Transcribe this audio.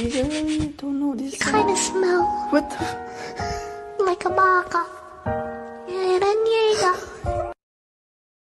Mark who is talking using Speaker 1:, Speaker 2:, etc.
Speaker 1: I don't know this.
Speaker 2: It kind of smells.
Speaker 1: What the? Like a maca.